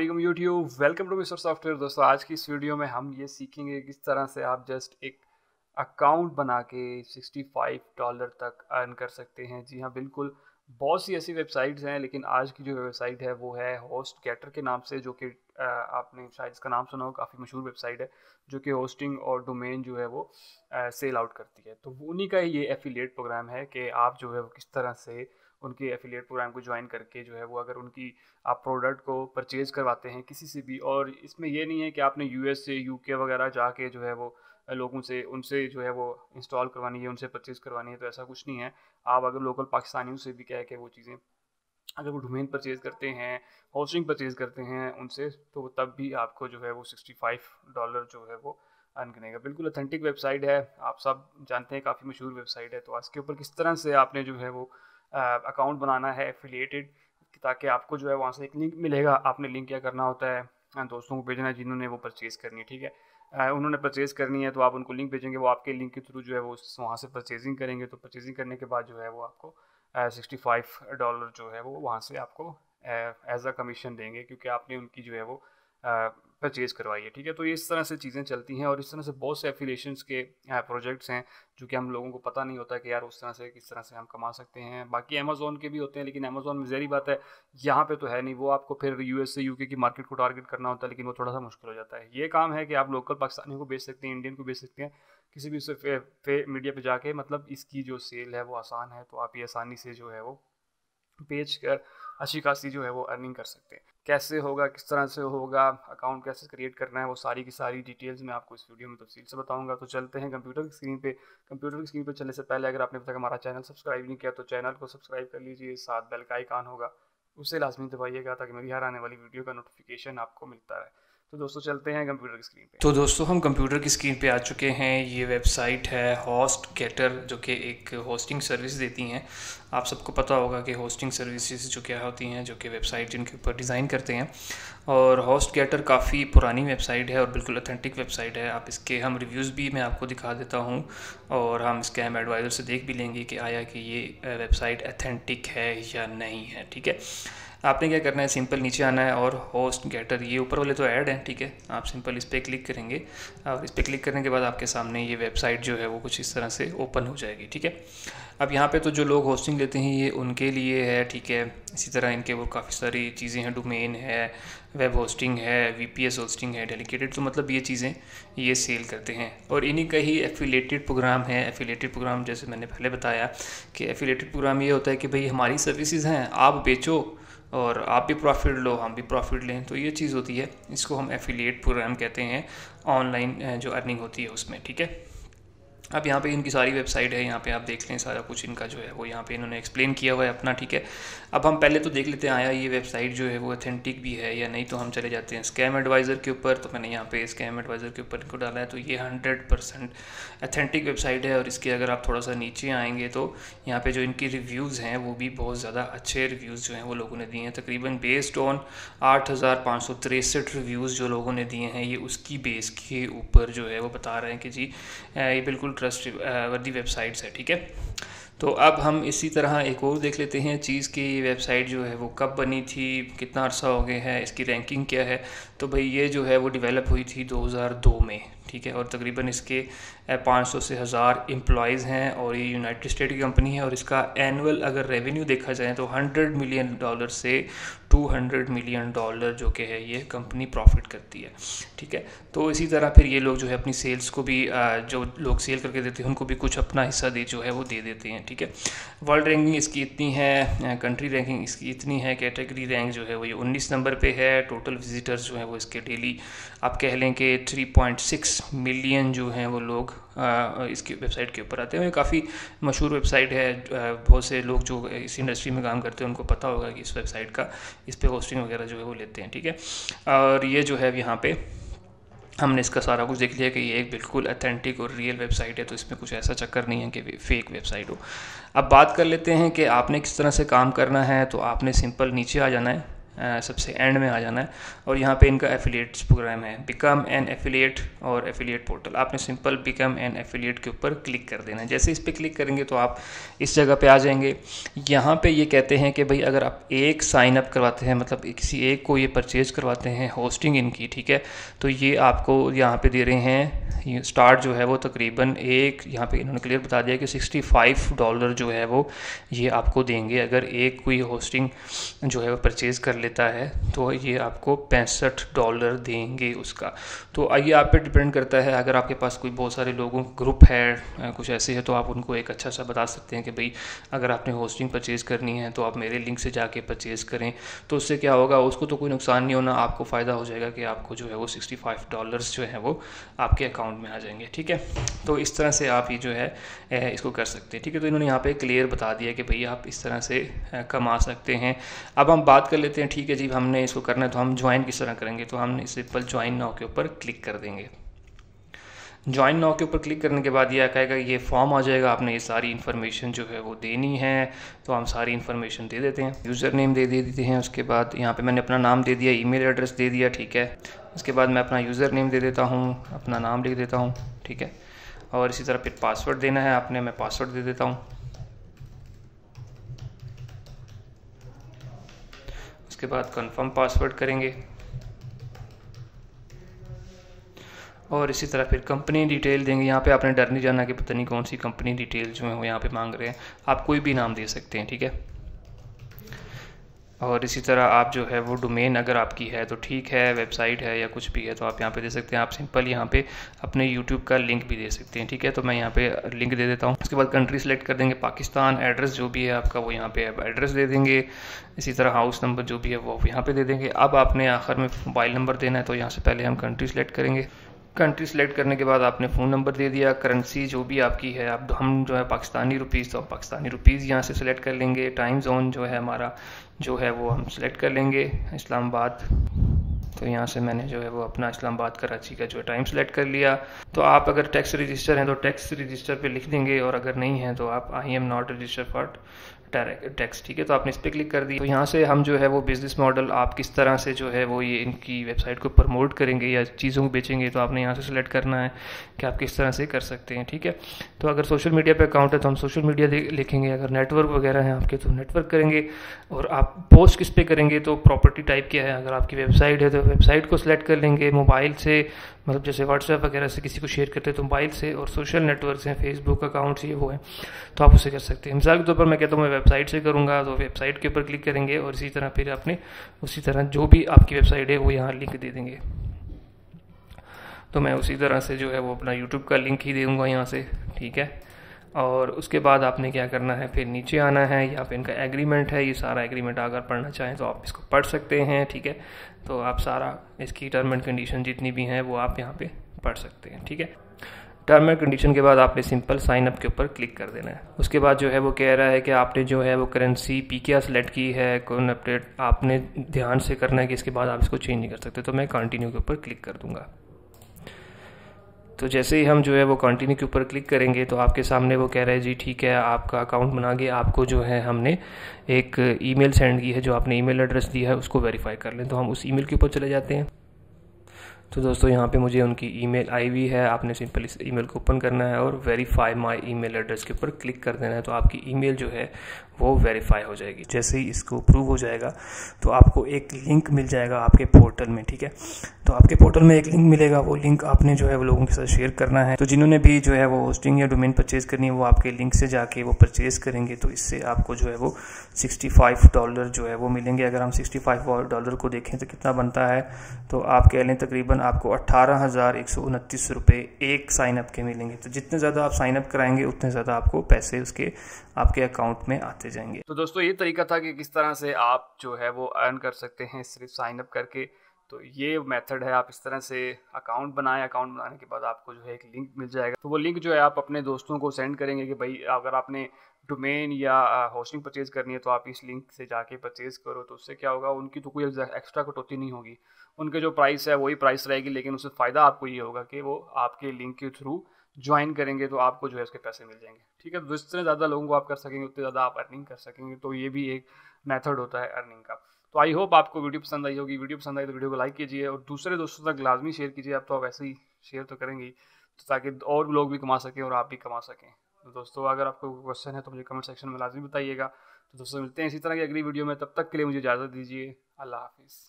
वालेकुम YouTube welcome to Mister Software दोस्तों, आज की इस वीडियो में हम ये सीखेंगे किस तरह से आप जस्ट एक अकाउंट बना के 65 डॉलर तक अर्न कर सकते हैं। जी हाँ बिल्कुल, बहुत सी ऐसी वेबसाइट्स हैं, लेकिन आज की जो वेबसाइट है, वो है होस्ट गेटर के नाम से, जो कि आपने शायद इसका नाम सुना हो काफ़ी मशहूर वेबसाइट है, जो कि होस्टिंग और डोमेन जो है वो सेल आउट करती है। तो उन्हीं का ये एफिलिएट प्रोग्राम है कि आप जो है वो किस तरह से उनके एफिलिएट प्रोग्राम को ज्वाइन करके जो है वो अगर उनकी आप प्रोडक्ट को परचेज़ करवाते हैं किसी से भी और इसमें ये नहीं है कि आपने यूएस से यूके वगैरह जाके जो है वो लोगों से, उनसे जो है वो इंस्टॉल करवानी है, उनसे परचेज़ करवानी है तो ऐसा कुछ नहीं है। आप अगर लोकल पाकिस्तानियों से भी कह के वो चीज़ें अगर वो डोमेन परचेज़ करते हैं होस्टिंग परचेज़ करते हैं उनसे तो तब भी आपको जो है वो सिक्सटी फाइव डॉलर जो है वो अर्न करेगा। बिल्कुल अथेंटिक वेबसाइट है, आप सब जानते हैं, काफ़ी मशहूर वेबसाइट है तो आज के ऊपर किस तरह से आपने जो है वो अकाउंट बनाना है एफिलिएटेड ताकि आपको जो है वहाँ से एक लिंक मिलेगा। आपने लिंक क्या करना होता है दोस्तों को भेजना है जिन्होंने वो परचेज़ करनी है, ठीक है? उन्होंने परचेज़ करनी है तो आप उनको लिंक भेजेंगे। वो आपके लिंक के थ्रू जो है वो वहाँ से परचेजिंग करेंगे। तो परचेजिंग करने के बाद जो है वो आपको सिक्सटी फाइव डॉलर जो है वो वहाँ से आपको एज अ कमीशन देंगे, क्योंकि आपने उनकी जो है वो परचेज़ करवाइए ठीक है? तो इस तरह से चीज़ें चलती हैं और इस तरह से बहुत से एफिलेशन के प्रोजेक्ट्स हैं जो कि हम लोगों को पता नहीं होता कि यार उस तरह से किस तरह से हम कमा सकते हैं। बाकी अमेज़ोन के भी होते हैं, लेकिन अमेज़ोन में जहरी बात है, यहाँ पे तो है नहीं। वो आपको फिर यू एस से यू की मार्केट को टारगेट करना होता है, लेकिन वो थोड़ा सा मुश्किल हो जाता है। ये काम है कि आप लोकल पाकिस्तानियों को बेच सकते हैं इंडियन को बेच सकते हैं, किसी भी उससे मीडिया पर जाके मतलब इसकी जो सेल है वो आसान है तो आप ये आसानी से जो है वो बेच कर अच्छी खासी जो है वो अर्निंग कर सकते हैं। कैसे होगा, किस तरह से होगा अकाउंट कैसे क्रिएट करना है, वो सारी की सारी डिटेल्स मैं आपको इस वीडियो में तफसील से बताऊँगा। तो चलते हैं कंप्यूटर की स्क्रीन पे। कंप्यूटर की स्क्रीन पे चलने से पहले अगर आपने अभी तक हमारा चैनल सब्सक्राइब नहीं किया तो चैनल को सब्सक्राइब कर लीजिए। साथ बेल का आइकान होगा। उसे लाजमी दबाइएगा ताकि मेरी हर आने वाली वीडियो का नोटिफिकेशन आपको मिलता रहे। तो दोस्तों चलते हैं कंप्यूटर की स्क्रीन पे। तो दोस्तों हम कंप्यूटर की स्क्रीन पे आ चुके हैं। ये वेबसाइट है होस्ट गेटर जो कि एक होस्टिंग सर्विस देती हैं। आप सबको पता होगा कि होस्टिंग सर्विसेज़ जो क्या होती हैं, जो कि वेबसाइट जिनके ऊपर डिज़ाइन करते हैं। और होस्ट गेटर काफ़ी पुरानी वेबसाइट है और बिल्कुल अथेंटिक वेबसाइट है। आप इसके हम रिव्यूज़ भी मैं आपको दिखा देता हूँ और हम इसके हम एडवाइज़र से देख भी लेंगे कि आया कि ये वेबसाइट अथेंटिक है या नहीं है, ठीक है? आपने क्या करना है? सिंपल नीचे आना है और होस्ट गेटर ये ऊपर वाले तो ऐड हैं, ठीक है? आप सिंपल इस पर क्लिक करेंगे और इस पर क्लिक करने के बाद आपके सामने ये वेबसाइट जो है वो कुछ इस तरह से ओपन हो जाएगी, ठीक है? अब यहाँ पे तो जो लोग होस्टिंग लेते हैं, ये उनके लिए है, ठीक है? इसी तरह इनके वो काफ़ी सारी चीज़ें हैं डोमेन है वेब होस्टिंग है वी पी एस होस्टिंग है डेलीकेटेड तो मतलब ये चीज़ें ये सेल करते हैं। और इन्हीं का ही एफिलेटेड प्रोग्राम है। एफिलेटेड प्रोग्राम जैसे मैंने पहले बताया कि एफिलेटेड प्रोग्राम ये होता है कि भाई हमारी सर्विसेज़ हैं, आप बेचो और आप भी प्रॉफिट लो, हम भी प्रॉफिट लें तो ये चीज़ होती है। इसको हम एफिलिएट प्रोग्राम कहते हैं ऑनलाइन जो अर्निंग होती है उसमें, ठीक है? अब यहाँ पे इनकी सारी वेबसाइट है, यहाँ पे आप देख लें सारा कुछ इनका जो है, वो यहाँ पे इन्होंने एक्सप्लेन किया हुआ है अपना, ठीक है? अब हम पहले तो देख लेते हैं, आया ये वेबसाइट जो है, वो अथेंटिक भी है या नहीं तो हम चले जाते हैं स्कैम एडवाइज़र के ऊपर तो मैंने यहाँ पे स्कैम एडवाइज़र के ऊपर इनको डाला है तो ये हंड्रेड परसेंट अथेंटिक वेबसाइट है और इसके अगर आप थोड़ा सा नीचे आएँगे तो यहाँ पर जो इनकी रिव्यूज़ हैं, वो भी बहुत ज़्यादा अच्छे रिव्यूज़ जो हैं, वो लोगों ने दिए हैं। तकरीबन बेस्ड ऑन आठ रिव्यूज़ जो लोगों ने दिए हैं, ये उसकी बेस के ऊपर जो है, वो बता रहे हैं कि जी ये बिल्कुल ट्रस्ट वर्दी वेबसाइट्स है ठीक है? तो अब हम इसी तरह एक और देख लेते हैं, चीज़ की वेबसाइट जो है वो कब बनी थी, कितना अर्सा हो गया है, इसकी रैंकिंग क्या है। तो भाई ये जो है वो डेवलप हुई थी 2002 में, ठीक है, और तकरीबन इसके 500 से हज़ार एम्प्लॉयज़ हैं और ये यूनाइटेड स्टेट की कंपनी है और इसका एनुअल अगर रेवेन्यू देखा जाए तो 100 मिलियन डॉलर से 200 मिलियन डॉलर जो कि है ये कंपनी प्रॉफिट करती है, ठीक है। तो इसी तरह फिर ये लोग जो है अपनी सेल्स को भी जो लोग सेल करके देते हैं उनको भी कुछ अपना हिस्सा दे, जो है वो दे देते हैं ठीक है? वर्ल्ड रैंकिंग इसकी इतनी है कंट्री रैंकिंग इसकी इतनी है कैटेगरी रैंक जो है वो ये उन्नीस नंबर पर है टोटल विजिटर्स जो है वो इसके डेली आप कह लें कि थ्री मिलियन जो हैं वो लोग इसकी वेबसाइट के ऊपर आते हैं। काफ़ी मशहूर वेबसाइट है बहुत से लोग जो इस इंडस्ट्री में काम करते हैं उनको पता होगा कि इस वेबसाइट का, इस पर होस्टिंग वगैरह जो है वो लेते हैं, ठीक है? और ये जो है यहाँ पे हमने इसका सारा कुछ देख लिया कि ये एक बिल्कुल अथेंटिक और रियल वेबसाइट है तो इसमें कुछ ऐसा चक्कर नहीं है कि फेक वेबसाइट हो। अब बात कर लेते हैं कि आपने किस तरह से काम करना है तो आपने सिंपल नीचे आ जाना है। सबसे एंड में आ जाना है। और यहाँ पे इनका एफिलिएट्स प्रोग्राम है। बिकम एन एफिलिएट और एफिलिएट पोर्टल आपने सिंपल बिकम एन एफिलिएट के ऊपर क्लिक कर देना है। जैसे इस पर क्लिक करेंगे तो आप इस जगह पे आ जाएँगे। यहाँ पे ये कहते हैं कि भाई अगर आप एक साइन अप करवाते हैं मतलब किसी एक को ये परचेज करवाते हैं होस्टिंग इनकी, ठीक है? तो ये आपको यहाँ पर दे रहे हैं। स्टार्ट जो है वो तकरीबन एक, यहाँ पर इन्होंने क्लियर बता दिया कि 65 डॉलर जो है वो ये आपको देंगे। अगर एक कोई होस्टिंग जो है वो परचेज़ कर लेता है तो ये आपको पैंसठ डॉलर देंगे उसका। तो ये आप पे डिपेंड करता है, अगर आपके पास कोई बहुत सारे लोगों, ग्रुप है कुछ ऐसे है तो आप उनको एक अच्छा सा बता सकते हैं कि भाई, अगर आपने होस्टिंग परचेज़ करनी है तो आप मेरे लिंक से जाके परचेज़ करें। तो उससे क्या होगा, उसको तो कोई नुकसान नहीं होना, आपको फ़ायदा हो जाएगा कि आपको जो है वो सिक्सटी फाइव डॉलर्स जो है वो आपके अकाउंट में आ जाएँगे, ठीक है? तो इस तरह से आप ये जो है इसको कर सकते हैं, ठीक है? तो इन्होंने यहाँ पे क्लियर बता दिया कि भाई, आप इस तरह से कमा सकते हैं। अब हम बात कर लेते हैं, ठीक है जी हमने इसको करना है तो हम ज्वाइन किस तरह करेंगे? तो हम सिंपल ज्वाइन नाव के ऊपर क्लिक कर देंगे। ज्वाइन नाव के ऊपर क्लिक करने के बाद ये कहेगा ये फॉर्म आ जाएगा, आपने ये सारी इन्फॉर्मेशन जो है वो देनी है। तो हम सारी इन्फॉर्मेशन दे देते हैं यूज़र नेम दे दे देते हैं, उसके बाद यहाँ पे मैंने अपना नाम दे दिया ईमेल एड्रेस दे दिया, ठीक है। उसके बाद मैं अपना यूज़र नेम दे देता हूँ, अपना नाम लिख देता हूँ, ठीक है। और इसी तरह फिर पासवर्ड देना है, आपने मैं पासवर्ड दे देता हूँ। उसके बाद कंफर्म पासवर्ड करेंगे। और इसी तरह फिर कंपनी डिटेल देंगे। यहाँ पे आपने डर नहीं जाना कि पता नहीं कौन सी कंपनी डिटेल जो है वो यहाँ पे मांग रहे हैं। आप कोई भी नाम दे सकते हैं, ठीक है? और इसी तरह आप जो है वो डोमेन अगर आपकी है तो ठीक है वेबसाइट है या कुछ भी है तो आप यहाँ पे दे सकते हैं। आप सिंपल यहाँ पे अपने यूट्यूब का लिंक भी दे सकते हैं, ठीक है? तो मैं यहाँ पे लिंक दे देता हूँ। उसके बाद कंट्री सेलेक्ट कर देंगे। पाकिस्तान एड्रेस जो भी है आपका वो यहाँ पे एड्रेस दे देंगे। इसी तरह हाउस नंबर जो भी है वो आप यहाँ पे दे देंगे। अब आपने आखिर में मोबाइल नंबर देना है तो यहाँ से पहले हम कंट्री सेलेक्ट करेंगे। कंट्री सेलेक्ट करने के बाद आपने फ़ोन नंबर दे दिया करेंसी जो भी आपकी है, आप हम जो है पाकिस्तानी रुपीज़ तो पाकिस्तानी रुपीज़ यहाँ से सिलेक्ट कर लेंगे टाइम जोन जो है हमारा, जो है वो हम सिलेक्ट कर लेंगे, इस्लामाबाद। तो यहाँ से मैंने जो है वो अपना इस्लामाबाद, कराची का जो है टाइम सेलेक्ट कर लिया। तो आप अगर टैक्स रजिस्टर हैं तो टैक्स रजिस्टर पे लिख देंगे और अगर नहीं है तो आप I am not register for tax ठीक है? तो आपने इस पर क्लिक कर दी। तो यहाँ से हम जो है वो बिज़नेस मॉडल आप किस तरह से जो है वो ये इनकी वेबसाइट को प्रमोट करेंगे या चीज़ों को बेचेंगे तो आपने यहाँ से सिलेक्ट करना है कि आप किस तरह से कर सकते हैं, ठीक है? तो अगर सोशल मीडिया पे अकाउंट है तो हम सोशल मीडिया लिखेंगे। अगर नेटवर्क वगैरह हैं आपके तो नेटवर्क करेंगे। और आप पोस्ट किस पे करेंगे तो प्रॉपर्टी टाइप क्या है? अगर आपकी वेबसाइट है तो वेबसाइट को सिलेक्ट कर लेंगे। मोबाइल से मतलब जैसे व्हाट्सएप वगैरह से किसी को शेयर करते हैं तो मोबाइल से और सोशल नेटवर्क हैं फेसबुक अकाउंट्स ये वो हैं तो आप उसे कर सकते हैं। मिसाल के तौर पर मैं कहता हूँ, मैं वेबसाइट से करूँगा तो वेबसाइट के ऊपर क्लिक करेंगे और इसी तरह फिर आपने उसी तरह जो भी आपकी वेबसाइट है, वो यहाँ लिंक दे देंगे। तो मैं उसी तरह से जो है वो अपना यूट्यूब का लिंक ही दे दूँगा यहाँ से, ठीक है? और उसके बाद आपने क्या करना है? फिर नीचे आना है यहाँ पे इनका एग्रीमेंट है, ये सारा एग्रीमेंट अगर पढ़ना चाहें तो आप इसको पढ़ सकते हैं, ठीक है? तो आप सारा इसकी टर्म एंड कंडीशन जितनी भी हैं वो आप यहाँ पे पढ़ सकते हैं, ठीक है? टर्म एंड कंडीशन के बाद आपने सिंपल साइन अप के ऊपर क्लिक कर देना है। उसके बाद जो है वो कह रहा है कि आपने जो है वो करेंसी पी के सेलेक्ट की है, कौन अपडेट आपने ध्यान से करना है कि इसके बाद आप इसको चेंज नहीं कर सकते तो मैं कंटिन्यू के ऊपर क्लिक कर दूँगा। तो जैसे ही हम जो है वो कंटिन्यू के ऊपर क्लिक करेंगे तो आपके सामने वो कह रहा है, जी, ठीक है, आपका अकाउंट बना के आपको जो है हमने एक ईमेल सेंड की है, जो आपने ईमेल एड्रेस दिया है, उसको वेरीफाई कर लें। तो हम उस ईमेल के ऊपर चले जाते हैं। तो दोस्तों, यहाँ पे मुझे उनकी ईमेल आई है। आपने सिंपल इस ईमेल को ओपन करना है और वेरीफाई माय ईमेल एड्रेस के ऊपर क्लिक कर देना है तो आपकी ईमेल जो है वो वेरीफाई हो जाएगी। जैसे ही इसको अप्रूव हो जाएगा तो आपको एक लिंक मिल जाएगा आपके पोर्टल में, ठीक है? तो आपके पोर्टल में एक लिंक मिलेगा, वो लिंक आपने जो है वो लोगों के साथ शेयर करना है। तो जिन्होंने भी जो है वो होस्टिंग या डोमेन परचेज करनी है, वो आपके लिंक से जाके वो परचेज करेंगे। तो इससे आपको जो है वो 65 डॉलर जो है वो मिलेंगे। अगर हम 65 डॉलर को देखें तो कितना बनता है? तो आप कह लें तकरीबन आपको अट्ठारह हज़ार एक सौ उनतीस रुपये एक साइन अप के मिलेंगे। तो जितने ज़्यादा आप साइन अप कराएँगे, उतने ज़्यादा आपको पैसे उसके, आपके अकाउंट में आते जाएँगे। तो दोस्तों, ये तरीका था कि किस तरह से आप जो है वो अर्न कर सकते हैं सिर्फ़ साइन अप करके। तो ये मेथड है, आप इस तरह से अकाउंट बनाएँ। अकाउंट बनाने के बाद आपको जो है एक लिंक मिल जाएगा। तो वो लिंक जो है, आप अपने दोस्तों को सेंड करेंगे कि भाई, अगर आपने डोमेन या होस्टिंग परचेज़ करनी है तो आप इस लिंक से जाके परचेज़ करो। तो उससे क्या होगा, उनकी तो कोई एक्स्ट्रा कटौती नहीं होगी। उनके जो प्राइस है, वही प्राइस रहेगी, लेकिन उससे फ़ायदा आपको ये होगा कि वो आपके लिंक के थ्रू ज्वाइन करेंगे तो आपको जो है उसके पैसे मिल जाएँगे। ठीक है? तो जितने ज़्यादा लोगों को आप कर सकेंगे, उतने ज़्यादा आप अर्निंग कर सकेंगे। तो ये भी एक मेथड होता है अर्निंग का। तो आई होप आपको वीडियो पसंद आई होगी। वीडियो पसंद आई तो वीडियो को लाइक कीजिए और दूसरे दोस्तों तक लाजमी शेयर कीजिए। आप तो वैसे ही शेयर तो करेंगे तो ताकि और लोग भी कमा सकें और आप भी कमा सकें। तो दोस्तों, अगर आपको क्वेश्चन है तो मुझे कमेंट सेक्शन में लाजमी बताइएगा। तो दोस्तों, मिलते हैं इसी तरह की अगली वीडियो में। तब तक के लिए मुझे इजाज़त दीजिए। अल्लाह हाफिज़।